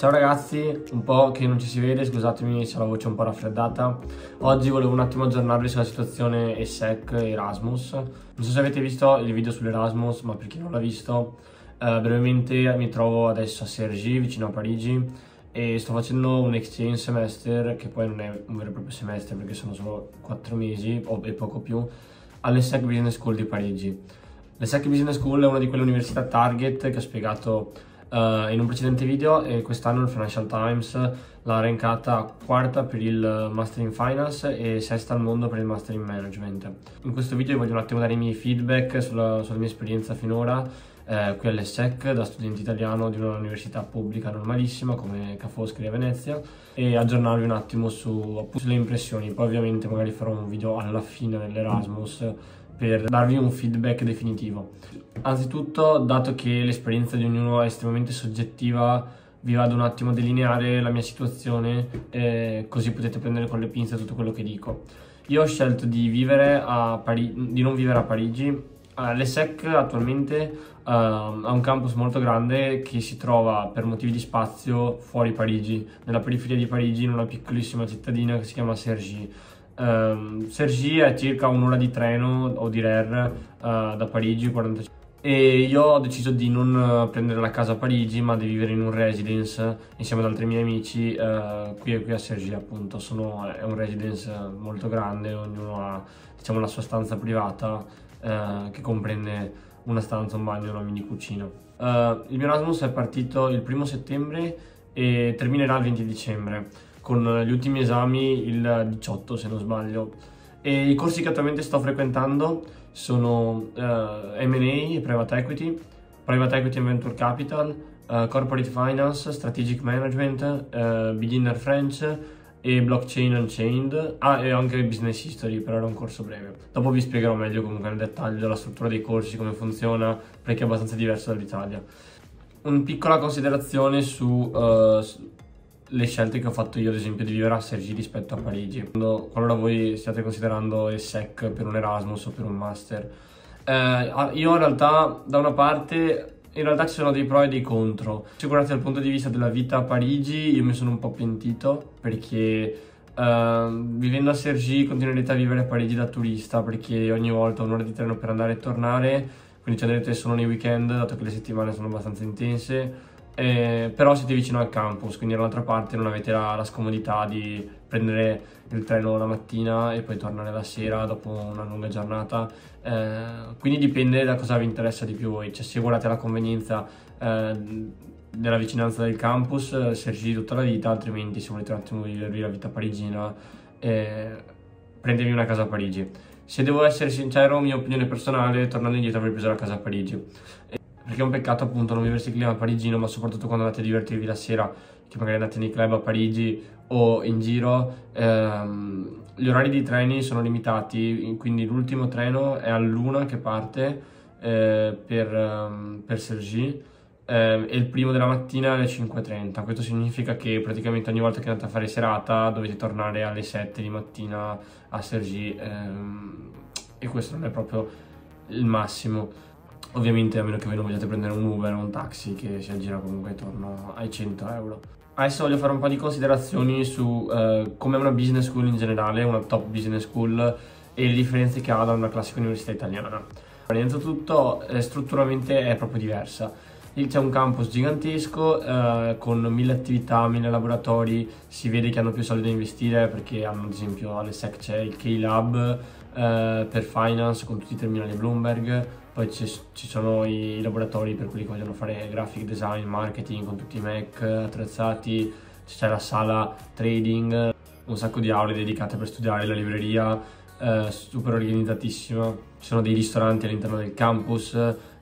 Ciao ragazzi, un po' che non ci si vede, scusatemi se la voce è un po' raffreddata. Oggi volevo un attimo aggiornarvi sulla situazione ESSEC Erasmus. Non so se avete visto il video sull'Erasmus, ma per chi non l'ha visto, eh, brevemente mi trovo adesso a Cergy, vicino a Parigi, e sto facendo un exchange semester, che poi non è un vero e proprio semestre perché sono solo 4 mesi o e poco più, all'ESSEC Business School di Parigi. L'ESSEC Business School è una di quelle università target che ho spiegato uh, in un precedente video e quest'anno il Financial Times l'ha rankata quarta per il Master in Finance e sesta al mondo per il Master in Management. In questo video voglio un attimo dare i miei feedback sulla, sulla mia esperienza finora eh, qui all'ESSEC da studente italiano di un'università pubblica normalissima come Ca' Foscari a Venezia e aggiornarvi un attimo su, sulle impressioni. Poi ovviamente magari farò un video alla fine dell'Erasmus per darvi un feedback definitivo. Anzitutto, dato che l'esperienza di ognuno è estremamente soggettiva, vi vado un attimo a delineare la mia situazione, eh, così potete prendere con le pinze tutto quello che dico. Io ho scelto di, di non vivere a Parigi. Uh, L'ESSEC attualmente uh, ha un campus molto grande che si trova per motivi di spazio fuori Parigi, nella periferia di Parigi, in una piccolissima cittadina che si chiama Cergy. Um, Cergy è circa un'ora di treno o di RER uh, da Parigi, 45 e io ho deciso di non prendere la casa a Parigi ma di vivere in un residence insieme ad altri miei amici uh, qui, qui, a Sergi appunto. Sono, è un residence molto grande ognuno ha diciamo la sua stanza privata uh, che comprende una stanza, un bagno e una mini cucina. Uh, il mio Erasmus è partito il primo settembre e terminerà il 20 dicembre con gli ultimi esami il 18 se non sbaglio e i corsi che attualmente sto frequentando sono uh, M&A Private Equity, Private Equity and Venture Capital, uh, Corporate Finance, Strategic Management, uh, Beginner French e Blockchain Unchained, ah e anche Business History, però era un corso breve. Dopo vi spiegherò meglio comunque nel dettaglio la struttura dei corsi, come funziona, perché è abbastanza diverso dall'Italia. Una piccola considerazione su, uh, le scelte che ho fatto io, ad esempio, di vivere a Sergi rispetto a Parigi. Quando, qualora voi stiate considerando il SEC per un Erasmus o per un Master. Eh, io in realtà, da una parte, in realtà ci sono dei pro e dei contro. Sicuramente dal punto di vista della vita a Parigi, io mi sono un po' pentito perché... Uh, vivendo a Sergi continuerete a vivere a Parigi da turista perché ogni volta un'ora di treno per andare e tornare quindi ci andrete solo nei weekend dato che le settimane sono abbastanza intense eh, però siete vicino al campus, quindi dall'altra parte non avete la, la, scomodità di prendere il treno la mattina e poi tornare la sera dopo una lunga giornata. Eh, quindi dipende da cosa vi interessa di più voi, cioè se volete la convenienza eh, della vicinanza del campus, eh, sergiti tutta la vita, altrimenti se volete un attimo vivervi la vita parigina, eh, prendevi una casa a Parigi. Se devo essere sincero, mia opinione personale, tornando indietro avrei preso la casa a Parigi perché è un peccato appunto non viversi il clima parigino, ma soprattutto quando andate a divertirvi la sera, che magari andate nei club a Parigi o in giro, ehm, gli orari di treni sono limitati, quindi l'ultimo treno è all'una che parte eh, per, um, per Sergi eh, e il primo della mattina alle 5.30. Questo significa che praticamente ogni volta che andate a fare serata dovete tornare alle 7 di mattina a Sergi ehm, e questo non è proprio il massimo. Ovviamente a meno che voi non vogliate prendere un Uber o un taxi che si aggira comunque intorno ai 100 euro. Adesso voglio fare un po' di considerazioni su eh, come una business school in generale, una top business school e le differenze che ha da una classica università italiana. Innanzitutto eh, strutturalmente è proprio diversa. Lì c'è un campus gigantesco eh, con mille attività, mille laboratori, si vede che hanno più soldi da investire perché hanno ad esempio alle SEC c'è il K-Lab eh, per finance con tutti i terminali Bloomberg, poi ci sono i laboratori per quelli che vogliono fare graphic design, marketing con tutti i Mac attrezzati, c'è la sala trading, un sacco di aule dedicate per studiare, la libreria eh, super organizzatissima, ci sono dei ristoranti all'interno del campus,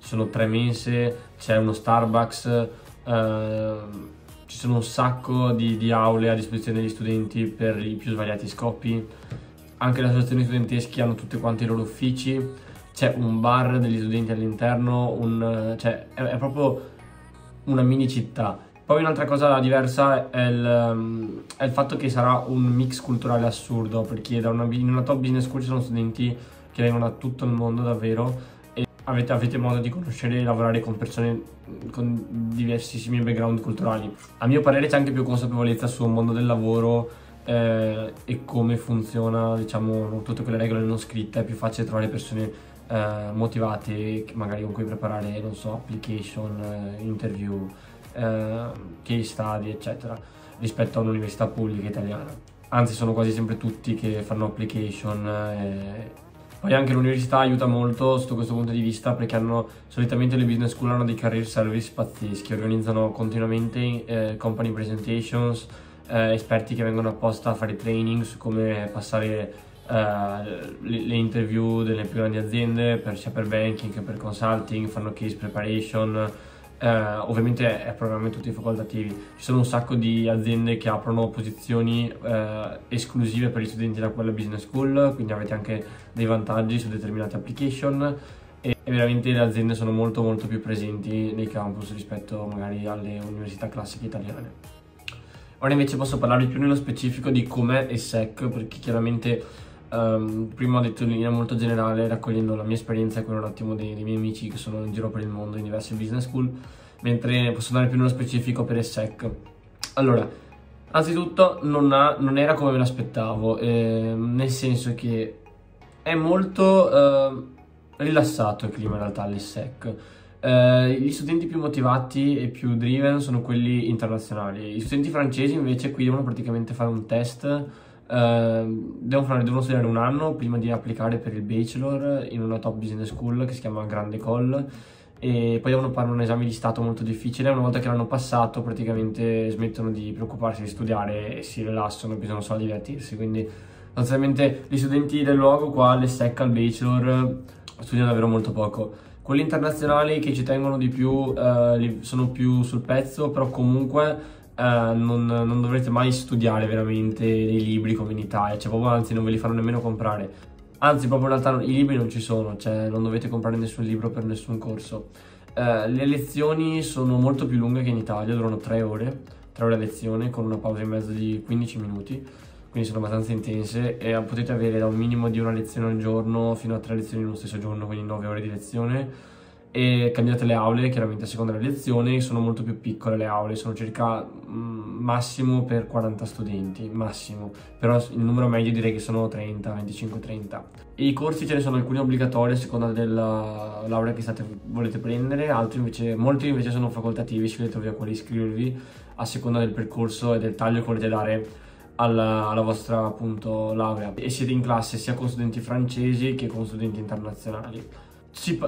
ci sono tre mense, c'è uno Starbucks, eh, ci sono un sacco di, di aule a disposizione degli studenti per i più svariati scopi, anche le associazioni studentesche hanno tutti quanti i loro uffici, c'è un bar degli studenti all'interno, cioè è, è, proprio una mini città. Poi un'altra cosa diversa è il, è il, fatto che sarà un mix culturale assurdo, perché una, in una top business school ci sono studenti che vengono da tutto il mondo davvero, e avete, avete, modo di conoscere e lavorare con persone con diversissimi background culturali. A mio parere c'è anche più consapevolezza sul mondo del lavoro eh, e come funziona, diciamo, tutte quelle regole non scritte, è più facile trovare persone eh, motivate, magari con cui preparare, non so, application, eh, interview, eh, case study, eccetera, rispetto a un'università pubblica italiana. Anzi, sono quasi sempre tutti che fanno application eh, poi anche l'università aiuta molto sotto questo punto di vista perché hanno solitamente le business school hanno dei career service pazzeschi, organizzano continuamente eh, company presentations, eh, esperti che vengono apposta a fare training su come passare le, le, interview delle più grandi aziende, per, sia per banking che per consulting, fanno case preparation, eh, ovviamente è programmi tutti facoltativi. Ci sono un sacco di aziende che aprono posizioni eh, esclusive per gli studenti da quella business school, quindi avete anche dei vantaggi su determinate application e, e veramente le aziende sono molto molto più presenti nei campus rispetto magari alle università classiche italiane. Ora invece posso parlarvi più nello specifico di com'è ESSEC perché chiaramente um, prima ho detto in linea molto generale raccogliendo la mia esperienza quella un attimo dei, dei, miei amici che sono in giro per il mondo in diverse business school mentre posso andare più nello specifico per ESSEC. Allora, anzitutto non, ha, non era come me l'aspettavo eh, nel senso che è molto eh, rilassato il clima in realtà all'ESSEC Uh, gli studenti più motivati e più driven sono quelli internazionali. Gli studenti francesi invece qui devono praticamente fare un test, uh, devono, fare, devono, studiare un anno prima di applicare per il bachelor in una top business school che si chiama Grande École e poi devono fare un esame di stato molto difficile. Una volta che l'hanno passato praticamente smettono di preoccuparsi di studiare e si rilassano, bisogna solo divertirsi. Quindi sostanzialmente gli studenti del luogo qua, le SEC al bachelor, studiano davvero molto poco quelli internazionali che ci tengono di più eh, sono più sul pezzo, però comunque eh, non, non, dovrete mai studiare veramente dei libri come in Italia, cioè proprio anzi non ve li fanno nemmeno comprare. Anzi, proprio in realtà i libri non ci sono, cioè non dovete comprare nessun libro per nessun corso. Eh, le lezioni sono molto più lunghe che in Italia, durano 3 ore, 3 ore a lezione con una pausa in mezzo di 15 minuti quindi sono abbastanza intense e potete avere da un minimo di una lezione al giorno fino a tre lezioni in uno stesso giorno, quindi 9 ore di lezione e cambiate le aule chiaramente a seconda delle lezioni, sono molto più piccole le aule, sono circa mm, massimo per 40 studenti, massimo, però il numero medio direi che sono 30, 25, 30. E I corsi ce ne sono alcuni obbligatori a seconda della laurea che state, volete prendere, altri invece, molti invece sono facoltativi, scegliete ovvio a quali iscrivervi a seconda del percorso e del taglio che volete dare alla, alla, vostra appunto laurea e siete in classe sia con studenti francesi che con studenti internazionali.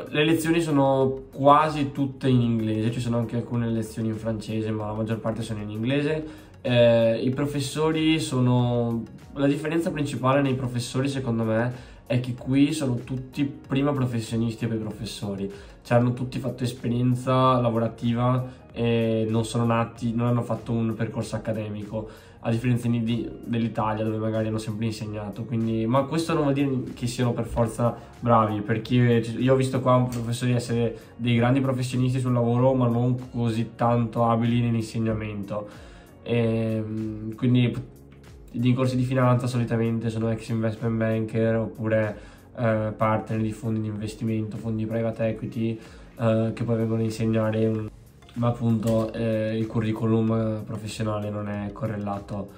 Le lezioni sono quasi tutte in inglese, ci sono anche alcune lezioni in francese, ma la maggior parte sono in inglese. Eh, I professori sono... La differenza principale nei professori secondo me è che qui sono tutti prima professionisti e poi professori, cioè hanno tutti fatto esperienza lavorativa e non sono nati, non hanno fatto un percorso accademico a differenza di, dell'Italia dove magari hanno sempre insegnato. Quindi ma questo non vuol dire che siano per forza bravi perché io ho visto qua professori essere dei grandi professionisti sul lavoro ma non così tanto abili nell'insegnamento. E, ehm, quindi i corsi di finanza solitamente sono ex investment banker oppure eh, partner di fondi di investimento fondi di private equity eh, che poi vengono a insegnare ma appunto eh, il curriculum professionale non è correlato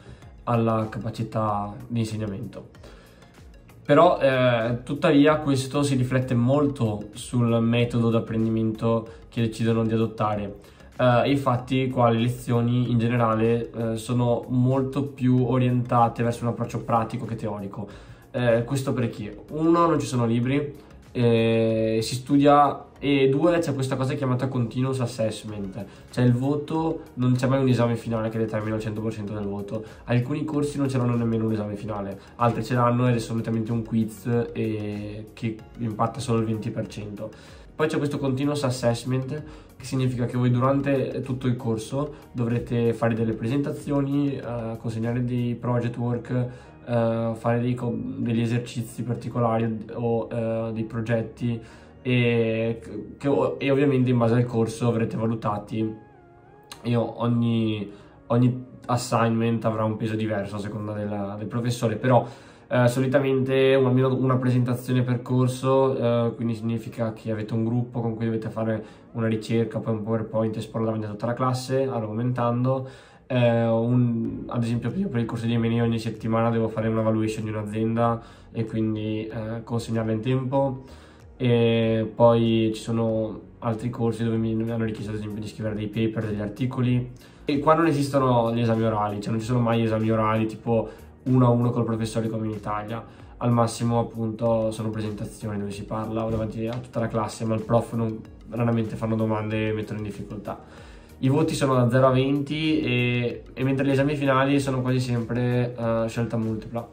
alla capacità di insegnamento. Però eh, tuttavia questo si riflette molto sul metodo di apprendimento che decidono di adottare. Uh, infatti qua le lezioni in generale uh, sono molto più orientate verso un approccio pratico che teorico. Uh, questo perché? Uno, non ci sono libri, eh, si studia e due c'è questa cosa chiamata continuous assessment, cioè il voto non c'è mai un esame finale che determina il 100% del voto, alcuni corsi non c'erano nemmeno un esame finale, altri ce l'hanno ed è solitamente un quiz e che impatta solo il 20%. Poi c'è questo continuous assessment che significa che voi durante tutto il corso dovrete fare delle presentazioni, uh, consegnare dei project work, uh, fare dei, degli esercizi particolari o uh, dei progetti e, che, e, ovviamente in base al corso avrete valutati io ogni, ogni assignment avrà un peso diverso a seconda della, del professore però Eh, solitamente almeno una presentazione per corso, eh, quindi significa che avete un gruppo con cui dovete fare una ricerca, poi un PowerPoint esporre davanti a tutta la classe, argomentando. Eh, un, ad esempio io per il corso di M&A ogni settimana devo fare una valuation di un'azienda e quindi eh, consegnarla in tempo e poi ci sono altri corsi dove mi hanno richiesto ad esempio di scrivere dei paper, degli articoli e qua non esistono gli esami orali, cioè non ci sono mai esami orali tipo uno a uno col professore come in Italia. Al massimo appunto sono presentazioni dove si parla davanti a tutta la classe, ma il prof non, raramente fanno domande e mettono in difficoltà. I voti sono da 0 a 20 e, e mentre gli esami finali sono quasi sempre uh, scelta multipla.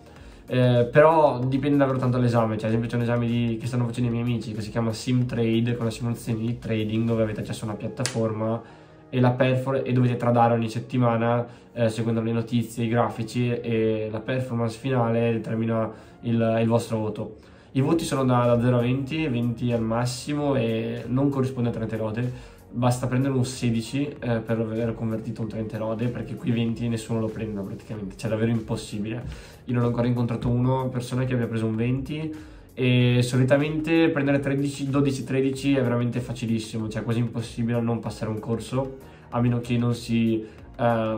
Eh, però dipende davvero tanto dall'esame, cioè ad esempio c'è un esame di, che stanno facendo i miei amici che si chiama Sim Trade, che è una simulazione di trading dove avete accesso a una piattaforma e, la perfor- e dovete tradare ogni settimana eh, seguendo le notizie, i grafici e la performance finale determina il, il vostro voto. I voti sono da, da, 0 a 20, 20 al massimo e non corrisponde a 30 lode, basta prendere un 16 eh, per aver convertito un 30 lode perché qui 20 nessuno lo prende praticamente, cioè davvero impossibile. Io non ho ancora incontrato una persona che abbia preso un 20 e solitamente prendere 13, 12, 13 è veramente facilissimo, cioè quasi impossibile non passare un corso a meno che non si, eh,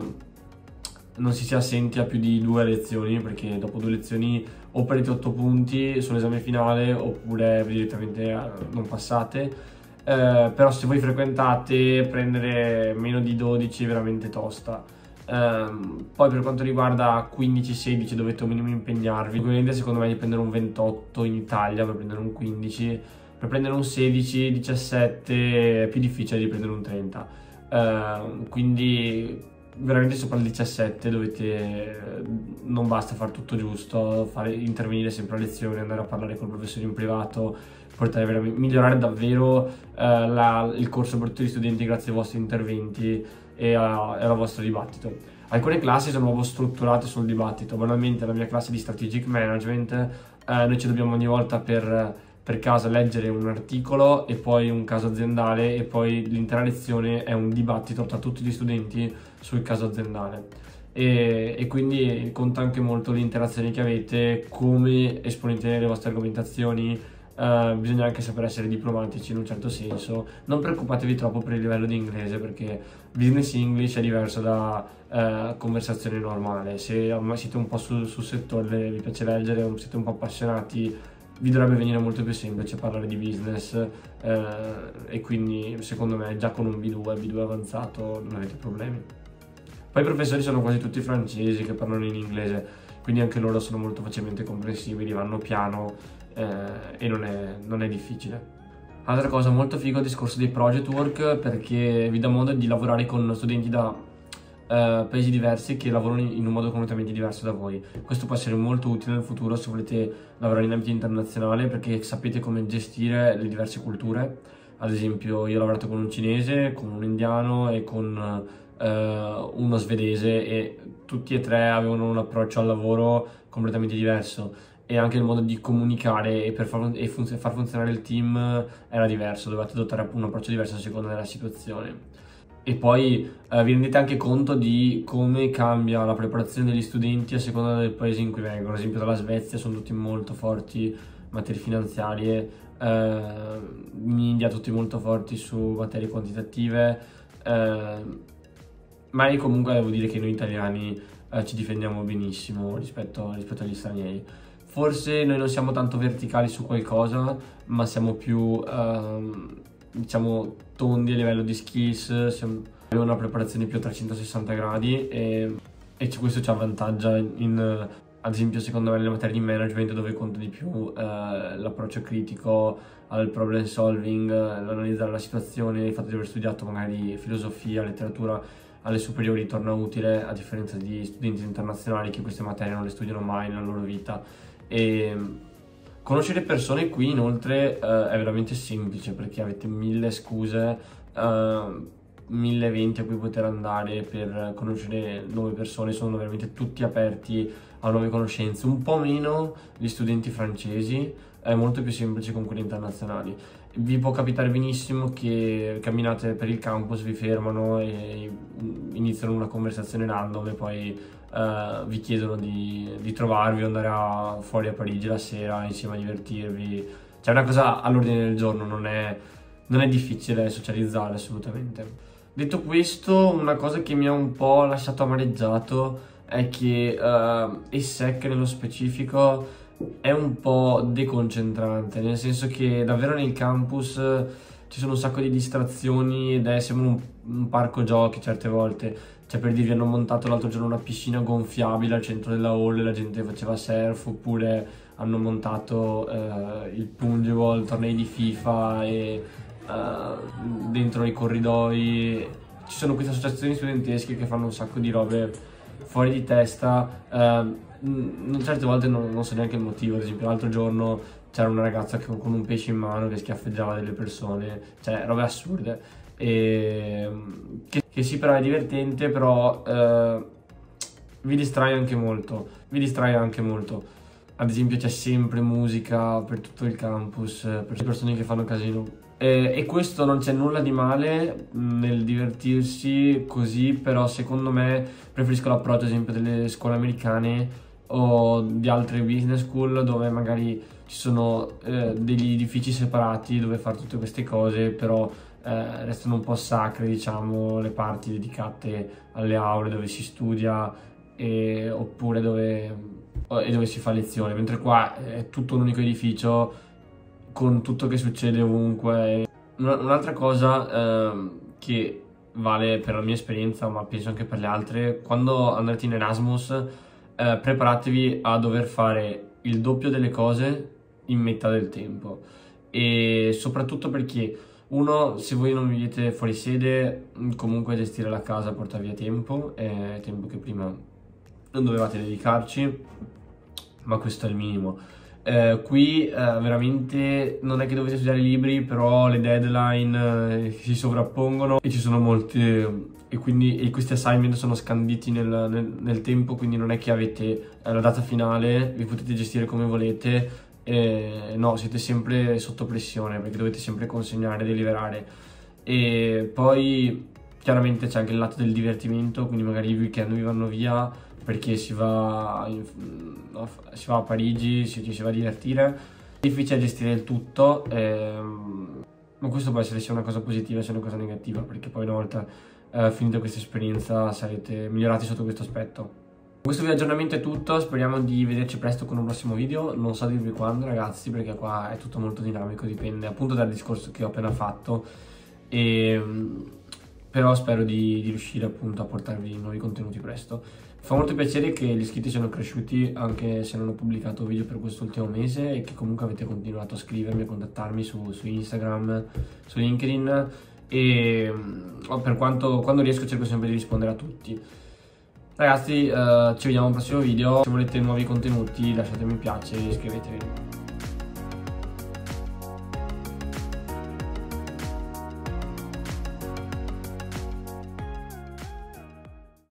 non si sia assenti a più di due lezioni perché dopo due lezioni o prendete 8 punti sull'esame finale oppure direttamente eh, non passate eh, però se voi frequentate prendere meno di 12 è veramente tosta Um, poi per quanto riguarda 15-16 dovete un minimo impegnarvi. Ovviamente secondo me di prendere un 28 in Italia per prendere un 15. Per prendere un 16-17 è più difficile di prendere un 30. Uh, quindi veramente sopra il 17 dovete non basta fare tutto giusto, fare, intervenire sempre a lezione, andare a parlare col professore in privato, portare migliorare davvero uh, la, il corso per tutti gli studenti grazie ai vostri interventi e, a, e al vostro dibattito. Alcune classi sono proprio strutturate sul dibattito, banalmente la mia classe di strategic management, eh, noi ci dobbiamo ogni volta per, per caso leggere un articolo e poi un caso aziendale e poi l'intera lezione è un dibattito tra tutti gli studenti sul caso aziendale. E, e, quindi conta anche molto le interazioni che avete, come esponete le vostre argomentazioni, Uh, bisogna anche saper essere diplomatici in un certo senso. Non preoccupatevi troppo per il livello di inglese perché business English è diverso da uh, conversazione normale. Se siete un po' sul, sul settore, vi piace leggere, siete un po' appassionati, vi dovrebbe venire molto più semplice parlare di business uh, e quindi secondo me già con un B2, B2 avanzato non avete problemi. Poi i professori sono quasi tutti francesi che parlano in inglese, quindi anche loro sono molto facilmente comprensibili, vanno piano eh, e non è, non è difficile. Altra cosa molto figo è il discorso dei project work perché vi dà modo di lavorare con studenti da eh, paesi diversi che lavorano in un modo completamente diverso da voi. Questo può essere molto utile nel futuro se volete lavorare in ambito internazionale perché sapete come gestire le diverse culture. Ad esempio io ho lavorato con un cinese, con un indiano e con eh, uno svedese e tutti e tre avevano un approccio al lavoro completamente diverso e anche il modo di comunicare e per far, e funz- far funzionare il team era diverso, dovevate adottare un approccio diverso a seconda della situazione. E poi eh, vi rendete anche conto di come cambia la preparazione degli studenti a seconda del paese in cui vengono. Ad esempio dalla Svezia sono tutti molto forti materie finanziarie, eh, in India tutti molto forti su materie quantitative, eh, ma comunque devo dire che noi italiani eh, ci difendiamo benissimo rispetto, rispetto agli stranieri. Forse noi non siamo tanto verticali su qualcosa, ma siamo più, ehm, diciamo, tondi a livello di skills, siamo, abbiamo una preparazione più a 360 gradi e, e questo ci avvantaggia in, ad esempio, secondo me, nelle materie di management dove conta di più eh, l'approccio critico al problem solving, l'analizzare la situazione, il fatto di aver studiato magari filosofia, letteratura alle superiori torna utile a differenza di studenti internazionali che queste materie non le studiano mai nella loro vita e conoscere persone qui inoltre uh, è veramente semplice perché avete mille scuse, uh, mille eventi a cui poter andare per conoscere nuove persone, sono veramente tutti aperti a nuove conoscenze, un po' meno gli studenti francesi, è molto più semplice con quelli internazionali. Vi può capitare benissimo che camminate per il campus, vi fermano e iniziano una conversazione random e poi uh, vi chiedono di, di trovarvi o andare a, fuori a Parigi la sera insieme a divertirvi. Cioè è una cosa all'ordine del giorno, non è, non è difficile socializzare assolutamente. Detto questo, una cosa che mi ha un po' lasciato amareggiato è che uh, ESSEC nello specifico è un po' deconcentrante, nel senso che davvero nel campus ci sono un sacco di distrazioni ed è sembra un, un parco giochi certe volte. Cioè per dirvi hanno montato l'altro giorno una piscina gonfiabile al centro della hall e la gente faceva surf oppure hanno montato eh, il pungeball, tornei di FIFA e eh, dentro i corridoi. Ci sono queste associazioni studentesche che fanno un sacco di robe fuori di testa. Eh, certe volte non, non, so neanche il motivo, ad esempio l'altro giorno c'era una ragazza che, con un pesce in mano che schiaffeggiava delle persone, cioè robe assurde. E, che, che sì però è divertente, però eh, vi distrae anche molto, vi distrae anche molto. Ad esempio c'è sempre musica per tutto il campus, per le persone che fanno casino. E, e questo non c'è nulla di male nel divertirsi così, però secondo me preferisco l'approccio ad esempio delle scuole americane o di altre business school dove magari ci sono eh, degli edifici separati dove fare tutte queste cose, però eh, restano un po' sacre, diciamo, le parti dedicate alle aule dove si studia e, oppure dove, e dove si fa lezione, mentre qua è tutto un unico edificio con tutto che succede ovunque. Un'altra cosa eh, che vale per la mia esperienza, ma penso anche per le altre, quando andrete in Erasmus eh, preparatevi a dover fare il doppio delle cose in metà del tempo e soprattutto perché uno, se voi non vivete fuori sede, comunque gestire la casa porta via tempo, è tempo che prima non dovevate dedicarci, ma questo è il minimo. Eh, qui eh, veramente non è che dovete studiare i libri, però le deadline eh, si sovrappongono e ci sono molte e quindi e questi assignment sono scanditi nel, nel, nel, tempo, quindi non è che avete eh, la data finale, vi potete gestire come volete, eh, no, siete sempre sotto pressione perché dovete sempre consegnare, deliberare. E poi chiaramente c'è anche il lato del divertimento, quindi magari i weekend vi vanno via perché si va, in, si va a Parigi, si, si va a divertire. È difficile gestire il tutto, ehm, ma questo può essere sia una cosa positiva sia una cosa negativa perché poi una volta eh, finita questa esperienza sarete migliorati sotto questo aspetto. Questo video aggiornamento è tutto, speriamo di vederci presto con un prossimo video, non so dirvi quando ragazzi perché qua è tutto molto dinamico, dipende appunto dal discorso che ho appena fatto, e, ehm, però spero di, di riuscire appunto a portarvi nuovi contenuti presto. Fa molto piacere che gli iscritti siano cresciuti anche se non ho pubblicato video per quest'ultimo mese e che comunque avete continuato a scrivermi, a contattarmi su, su Instagram, su LinkedIn e mm, per quanto quando riesco cerco sempre di rispondere a tutti. Ragazzi, eh, ci vediamo al prossimo video. Se volete nuovi contenuti lasciate mi piace e iscrivetevi.